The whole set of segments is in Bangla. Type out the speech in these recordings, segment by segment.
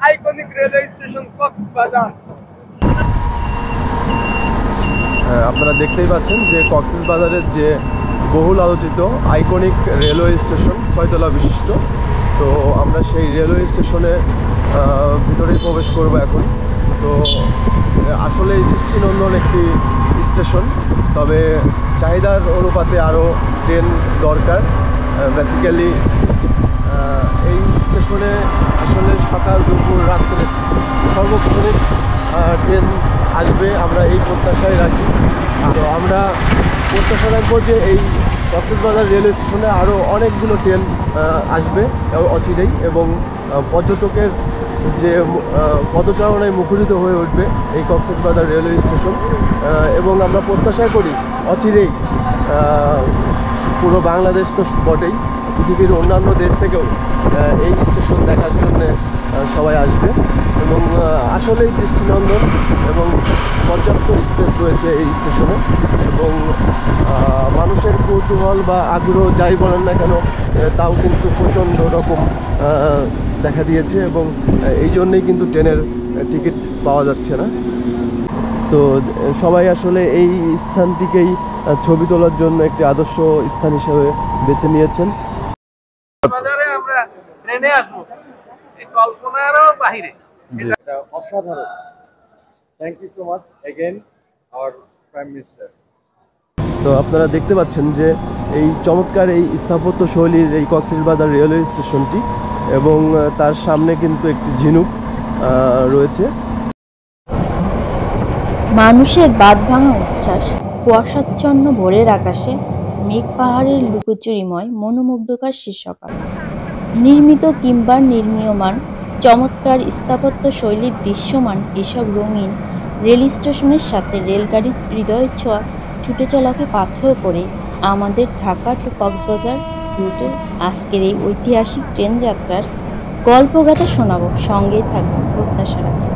আইকনিক রেলওয়ে স্টেশন কক্সবাজার আপনারা দেখতেই পাচ্ছেন যে কক্সেস বাজারের যে বহুল আলোচিত আইকনিক রেলওয়ে স্টেশন ছয়তলা বিশিষ্ট। তো আমরা সেই রেলওয়ে স্টেশনে আহ, ভিতরেই প্রবেশ করব এখন। তো আসলে দৃষ্টিনন্দন একটি স্টেশন তবে চাহিদার অনুপাতে আরও ট্রেন দরকার। বেসিক্যালি এই স্টেশনে আসলে সকাল দুপুর রাত্রে সর্বক্ষণিক আহ, ট্রেন আসবে। আমরা এই প্রত্যাশায় রাখি। তো আমরা প্রত্যাশা রাখব যে এই কক্সবাজার রেলওয়ে স্টেশনে আরও অনেকগুলো ট্রেন আসবে অচিরেই। এবং পর্যটকের যে পদচারণায় মুখরিত হয়ে উঠবে এই কক্সবাজার রেলওয়ে স্টেশন। এবং আমরা প্রত্যাশা করি অচিরেই পুরো বাংলাদেশ তো বটেই। পৃথিবীর অন্যান্য দেশ থেকেও এই স্টেশন দেখার জন্য সবাই আসবে। এবং আসলেই দৃষ্টিনন্দন এবং পর্যাপ্ত স্পেস রয়েছে এই স্টেশনে এবং মানুষের কৌতূহল বা আগ্রহ যাই বলেন না কেন তাও কিন্তু প্রচণ্ড রকম দেখা দিয়েছে এবং এই জন্যেই কিন্তু ট্রেনের টিকিট পাওয়া যাচ্ছে না। তো, সবাই আসলে এই স্থানটিকেই ছবি তোলার জন্য একটি আদর্শ স্থান হিসেবে বেছে নিয়েছেন। বাজারে আমরা ট্রেনে আসব। এই কল্পনারও বাহিরে। অসাধারণ। Thank you so much again our prime minister তো আপনারা দেখতে পাচ্ছেন যে এই চমৎকার এই স্থাপত্য শৈলীর এই কক্সবাজার রেলওয়ে স্টেশনটি এবং তার সামনে কিন্তু একটি ঝিনুক আহ, রয়েছে। মানুষের বাদ ভাঙা উচ্ছ্বাস কুয়াশাচ্ছন্ন ভোরের আকাশে মেঘ পাহাড়ের লুকোচুরিময়, মনোমুগ্ধকার শীর্ষকাল নির্মিত কিংবা নির্মীয়মান, চমৎকার স্থাপত্য শৈলীর দৃশ্যমান এসব রঙিন রেল স্টেশনের সাথে রেলগাড়ির হৃদয় ছোঁয়া ছুটে চলাকে পাথেয় করে আমাদের ঢাকা টু কক্সবাজার রুটে আজকের এই ঐতিহাসিক ট্রেন যাত্রার গল্পগাথা শোনাবো। সঙ্গেই থাকব প্রত্যাশা রাখি।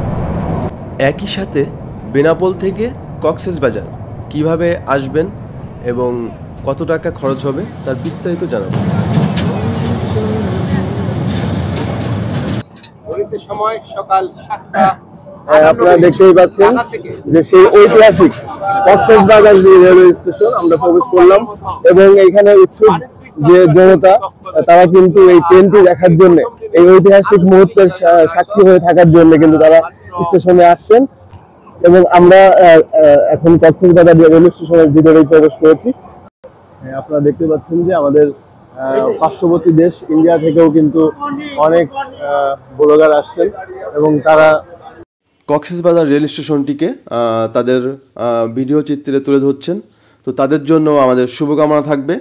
একই সাথে বেনাপোল থেকে কক্সেস বাজার কীভাবে আসবেন এবং কত টাকা খরচ হবে তার বিস্তারিত জানাব। সময় সকাল সাতটা হ্যাঁ, আপনারা দেখতেই পাচ্ছেন যে সেই ঐতিহাসিক কক্সবাজার যে রেলওয়ে স্টেশন আমরা প্রবেশ করলাম এবং এইখানে উৎসুক যে জনতা তারা কিন্তু এই ট্রেনটি দেখার জন্য এই ঐতিহাসিক মুহূর্তের সাক্ষী হয়ে থাকার জন্য কিন্তু তারা স্টেশনে আসছেন। এবং আমরা এখন কক্সবাজার রেলওয়ে স্টেশনের ভিতরেই প্রবেশ করেছি। আপনারা দেখতে পাচ্ছেন যে আমাদের পার্শ্ববর্তী দেশ ইন্ডিয়া থেকেও কিন্তু অনেক ব্লগার আসছেন এবং তারা কক্সবাজার রেল স্টেশনটিকে তাদের ভিডিও চিত্রে তুলে ধরছেন। তো তাদের জন্য আমাদের শুভকামনা থাকবে।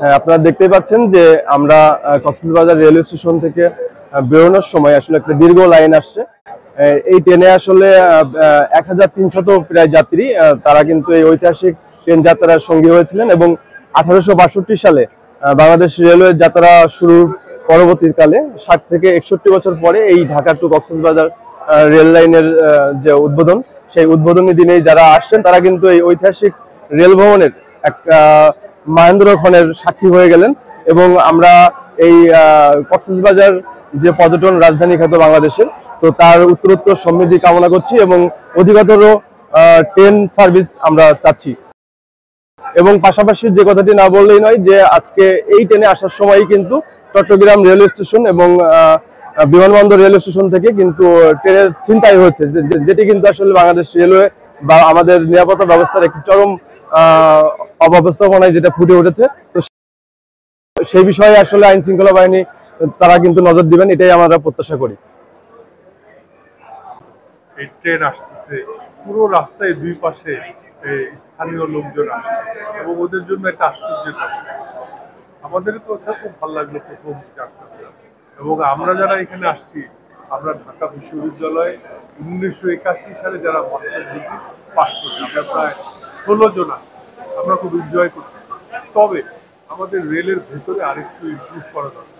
হ্যাঁ আপনারা দেখতে পাচ্ছেন যে আমরা কক্সবাজার রেলওয়ে স্টেশন থেকে বেরোনোর সময় আসলে একটা দীর্ঘ লাইন আসছে। এই ট্রেনে আসলে এক হাজার তিনশত প্রায় যাত্রী তারা কিন্তু এই ঐতিহাসিক ট্রেন যাত্রার সঙ্গী হয়েছিলেন এবং আঠারোশো বাষট্টি সালে বাংলাদেশ রেলওয়ে যাত্রা শুরুর পরবর্তীকালে ষাট থেকে একষট্টি বছর পরে এই ঢাকা টু কক্সবাজার রেল লাইনের যে উদ্বোধন, সেই উদ্বোধনী দিনেই যারা আসছেন, তারা কিন্তু এই ঐতিহাসিক রেল ভবনের এক মহেন্দ্র খনের সাক্ষী হয়ে গেলেন এবং আমরা এই কক্সবাজার যে পর্যটন রাজধানী খ্যাত বাংলাদেশের, তো তার উত্তরোত্তর সমৃদ্ধি কামনা করছি এবং অধিকতর ট্রেন সার্ভিস আমরা চাচ্ছি। এবং পাশাপাশি যে কথাটি না বললেই নয় যে আজকে এই ট্রেনে আসার সময়ই কিন্তু চট্টগ্রাম রেলওয়ে স্টেশন এবং বিমানবন্দর রেলওয়ে স্টেশন থেকে কিন্তু ট্রেনের যে- যে- যেটি কিন্তু আসলে বাংলাদেশ রেলওয়ে বা আমাদের নিরাপত্তা ব্যবস্থার একটি চরম অব্যবস্থাপনায় যেটা ফুটে উঠেছে। তো সেই বিষয়ে আসলে আইন শৃঙ্খলা বাহিনী, তারা কিন্তু নজর দিবেন, এটাই আমরা প্রত্যাশা করি। ট্রেন আসতেছে পুরো রাস্তায় দুই পাশে স্থানীয় লোকজন আসে এবং ওদের জন্য একটা আশ্চর্যের কথা আমাদের তো ওটা খুব ভালো লাগল প্রথম যাত্রা এবং আমরা যারা এখানে আসছি, আমরা ঢাকা বিশ্ববিদ্যালয়ে উনিশশো একাশি সালে যারা মাস্টার ডিগ্রি পাস করছি, আমরা প্রায় ষোলো জন আছি। আমরা খুব এনজয় করছি। তবে আমাদের রেলের ভেতরে আরেকটু ইমপ্রুভ করা দরকার।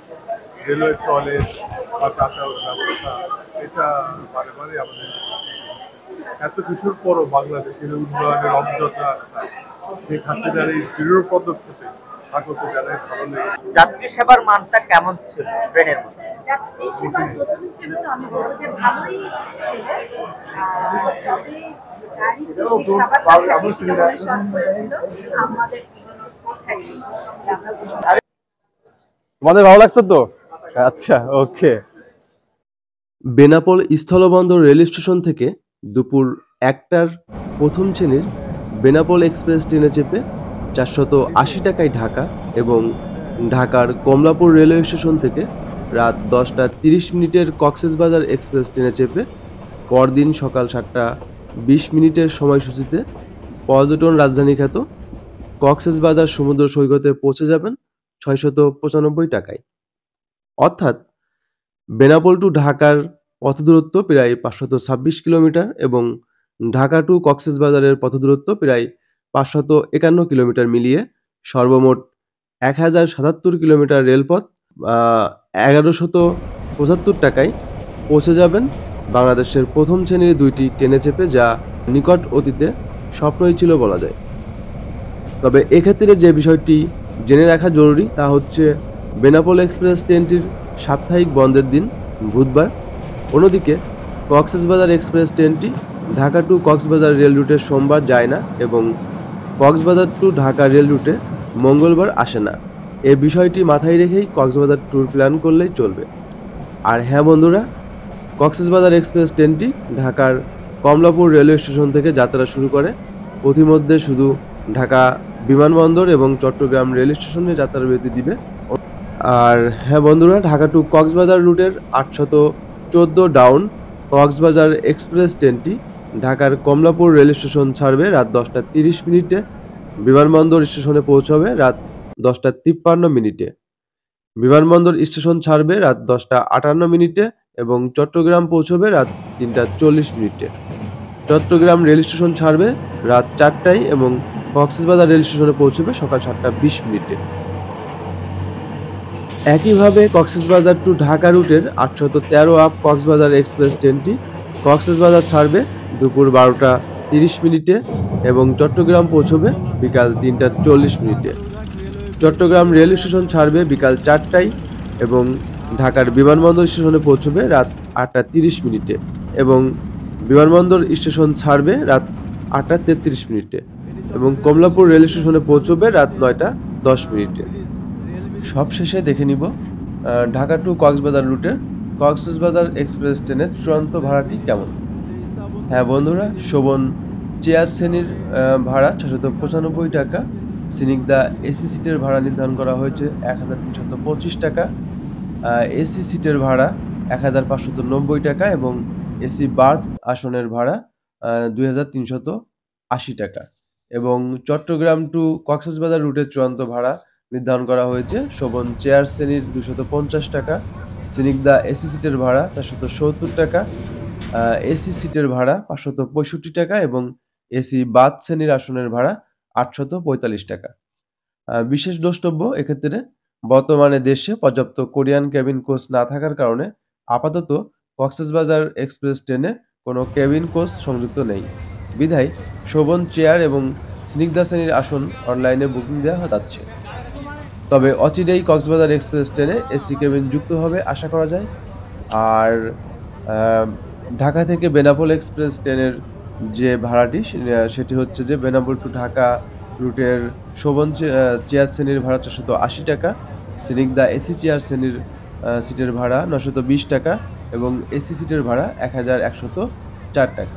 রেলওয়ে টয়লেট বা যাতায়াত ব্যবস্থা এটা বারে বারে আমাদের এত কিছুর পরও বাংলাদেশের উন্নয়নের অগ্রতা শেখ হাসিনার এই দৃঢ় পদক্ষেপে স্বাগত জানাই ভালো লেগেছে যাত্রী সেবার মানটা কেমন ছিল ট্রেনের মধ্যে? যাত্রী সেবার প্রথম হিসেবে তো আমি বলব যে ভালোই ছিল। তবে গাড়িতে যে খাবারটা বেশি করে শর্ট করেছিল আমাদের জন্য পৌঁছায়নি আমরা বুঝতে তোমাদের ভালো লাগছে তো? আচ্ছা ওকে বেনাপোল স্থলবন্দর রেল স্টেশন থেকে দুপুর একটার প্রথম শ্রেণির বেনাপোল এক্সপ্রেস ট্রেনে চেপে চারশত আশি টাকায় ঢাকা এবং ঢাকার কমলাপুর রেলওয়ে স্টেশন থেকে রাত দশটা তিরিশ মিনিটের কক্সেসবাজার এক্সপ্রেস ট্রেনে চেপে পরদিন সকাল সাতটা বিশ মিনিটের সময়সূচিতে পর্যটন রাজধানী খ্যাত কক্সেসবাজার সমুদ্র সৈকতে পৌঁছে যাবেন ছয়শত পঁচানব্বই টাকায়। অর্থাৎ বেনাপোল টু ঢাকার পথ দূরত্ব প্রায় পাঁচশত ছাব্বিশ কিলোমিটার এবং ঢাকা টু কক্সবাজারের পথ দূরত্ব প্রায় পাঁচশত একান্ন কিলোমিটার মিলিয়ে সর্বমোট এক হাজার সাতাত্তর কিলোমিটার রেলপথ এগারোশত পঁচাত্তর টাকায় পৌঁছে যাবেন বাংলাদেশের প্রথম শ্রেণির দুইটি ট্রেনে চেপে যা নিকট অতীতে স্বপ্নই ছিল বলা যায়। তবে এক্ষেত্রে যে বিষয়টি জেনে রাখা জরুরি তা হচ্ছে বেনাপোল এক্সপ্রেস ট্রেনটির সাপ্তাহিক বন্ধের দিন, বুধবার। অন্যদিকে, কক্সবাজার এক্সপ্রেস ট্রেনটি ঢাকা টু কক্সবাজার রেল রুটে সোমবার যায় না এবং কক্সবাজার টু ঢাকা রেল রুটে মঙ্গলবার আসে না। এ বিষয়টি মাথায় রেখেই কক্সবাজার ট্যুর প্ল্যান করলেই চলবে। আর হ্যাঁ বন্ধুরা, কক্সবাজার এক্সপ্রেস ট্রেনটি ঢাকার কমলাপুর রেলওয়ে স্টেশন থেকে যাত্রা শুরু করে। পথিমধ্যে শুধু ঢাকা বিমানবন্দর এবং চট্টগ্রাম রেল স্টেশনে যাত্রা বিরতি দিবে। আর হ্যাঁ বন্ধুরা, ঢাকা টু কক্সবাজার রুটের আটশত চোদ্দ ডাউন কক্সবাজার এক্সপ্রেস ট্রেনটি ঢাকার কমলাপুর রেল স্টেশন ছাড়বে রাত দশটা তিরিশ মিনিটে। বিমানবন্দর স্টেশনে পৌঁছবে রাত দশটা তিপ্পান্ন মিনিটে। বিমানবন্দর স্টেশন ছাড়বে রাত দশটা আটান্ন মিনিটে এবং চট্টগ্রাম পৌঁছবে রাত তিনটা চল্লিশ মিনিটে। চট্টগ্রাম রেল স্টেশন ছাড়বে রাত চারটায় এবং কক্সবাজার রেল স্টেশনে পৌঁছবে সকাল সাতটা বিশ মিনিটে। একইভাবে কক্সবাজার টু ঢাকা রুটের আটশত তেরো আপ কক্সবাজার এক্সপ্রেস ট্রেনটি কক্সবাজার ছাড়বে দুপুর বারোটা তিরিশ মিনিটে এবং চট্টগ্রাম পৌঁছবে বিকাল তিনটা চল্লিশ মিনিটে। চট্টগ্রাম রেল স্টেশন ছাড়বে বিকাল চারটায় এবং ঢাকার বিমানবন্দর স্টেশনে পৌঁছবে রাত আটটা তিরিশ মিনিটে এবং বিমানবন্দর স্টেশন ছাড়বে রাত আটটা তেত্রিশ মিনিটে এবং কমলাপুর রেল স্টেশনে পৌঁছবে রাত নয়টা দশ মিনিটে। সবশেষে দেখে নিব। ঢাকা টু কক্সবাজার রুটের কক্সবাজার এক্সপ্রেস ট্রেনের চূড়ান্ত ভাড়াটি কেমন? হ্যাঁ বন্ধুরা, শোভন চেয়ার শ্রেণির ভাড়া ছশত পঁচানব্বই টাকা। সিনিকদা এসি সিটের ভাড়া নির্ধারণ করা হয়েছে এক হাজার তিনশত পঁচিশ টাকা। এসি সিটের ভাড়া এক হাজার পাঁচশত নব্বই টাকা এবং এসি বার্থ আসনের ভাড়া দুই হাজার তিনশত আশি টাকা। এবং চট্টগ্রাম টু কক্সবাজার রুটের চূড়ান্ত ভাড়া নির্ধারণ করা হয়েছে। শোভন চেয়ার শ্রেণির দুশত পঞ্চাশ টাকা সিনিকদা এসি সিটের ভাড়া চারশত সত্তর টাকা এসি সিটের ভাড়া পাঁচশত পঁয়ষট্টি টাকা এবং এসি বাদ শ্রেণির আসনের ভাড়া আটশত পঁয়তাল্লিশ টাকা। বিশেষ দ্রষ্টব্য এক্ষেত্রে বর্তমানে দেশে পর্যাপ্ত কোরিয়ান কেবিন কোচ না থাকার কারণে আপাতত কক্সবাজার এক্সপ্রেস ট্রেনে কোনো কেবিন কোচ সংযুক্ত নেই। বিধায় শোভন চেয়ার এবং স্নিগ্ধা শ্রেণির আসন অনলাইনে বুকিং দেওয়া যাচ্ছে। তবে অচিরেই কক্সবাজার এক্সপ্রেস ট্রেনে এসি কেবিন যুক্ত হবে, আশা করা যায়। আর ঢাকা থেকে বেনাপোল এক্সপ্রেস ট্রেনের যে ভাড়াটি সেটি হচ্ছে যে বেনাপোল টু ঢাকা রুটের শোভন চেয়ার শ্রেণির ভাড়া চারশত আশি টাকা সিনিকদা এসি চেয়ার শ্রেণির সিটের ভাড়া নশত বিশ টাকা এবং এসি সিটের ভাড়া এক হাজার একশত চার টাকা।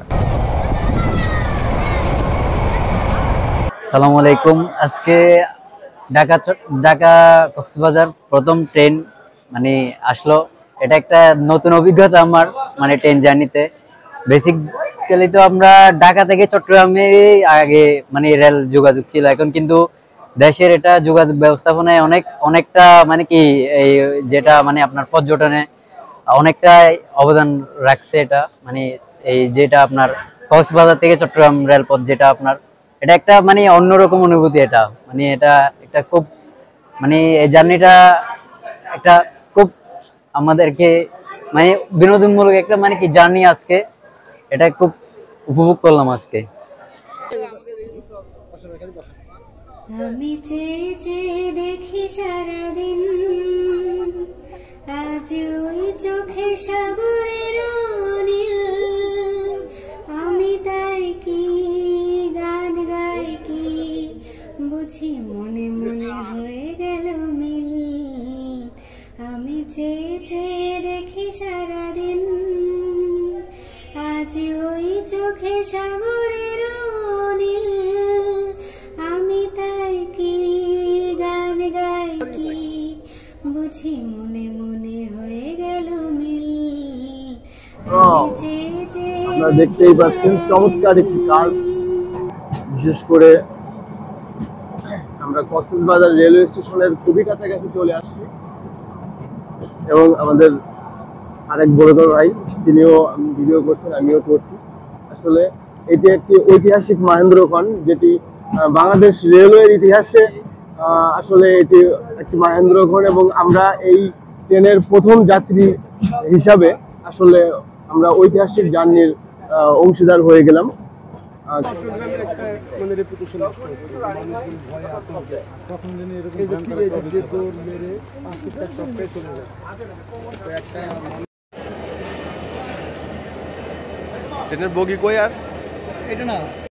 সালামু আলাইকুম। আজকে ঢাকা ঢাকা কক্সবাজার প্রথম ট্রেন মানে আসলো। এটা একটা নতুন অভিজ্ঞতা আমার মানে ট্রেন জার্নিতে বেসিক্যালি তো আমরা ঢাকা থেকে চট্টগ্রামে আগে মানে রেল যোগাযোগ ছিল। এখন কিন্তু দেশের এটা যোগাযোগ ব্যবস্থাপনায় অনেক, অনেকটা মানে কি, এই যেটা মানে আপনার পর্যটনে অনেকটা অবদান রাখছে এটা। মানে এই যেটা আপনার কক্সবাজার থেকে চট্টগ্রাম রেলপথ যেটা আপনার এটা একটা মানে অন্যরকম অনুভূতি এটা। মানে এটা একটা খুব মানে এই জার্নিটা একটা খুব আমাদেরকে মানে বিনোদনমূলক একটা মানে কি জার্নি আজকে। এটা খুব উপভোগ করলাম আজকে। আমি চেয়ে চেয়ে দেখি সারাদিন, আজ ওই চোখে সাগরের বুঝি মনে মনে হয়ে গেল মিল। আমি চেয়ে চেয়ে দেখি সারাদিন। আজ ওই চোখে সাগরের অনিল। আমি তাই কি গান গাই কি? বুঝি মনে মনে হয়ে গেল মিল। আমি চেয়ে চেয়ে আপনারা দেখতেই পাচ্ছেন চমৎকার একটি কাজ। বিশেষ করে আমরা কক্সবাজার রেলওয়ে স্টেশনের খুবই কাছাকাছি চলে আসছি। এবং আমাদের আরেক বড়দর ভাই, তিনিও ভিডিও করছেন, আমিও করছি। আসলে এটি একটি ঐতিহাসিক মহেন্দ্র খন যেটি বাংলাদেশ রেলওয়ের ইতিহাসে আসলে এটি একটি মহেন্দ্র খন এবং আমরা এই ট্রেনের প্রথম যাত্রী হিসাবে আসলে আমরা ঐতিহাসিক জার্নির অংশীদার হয়ে গেলাম। ট্রেনের বগি কই আর? এটা না।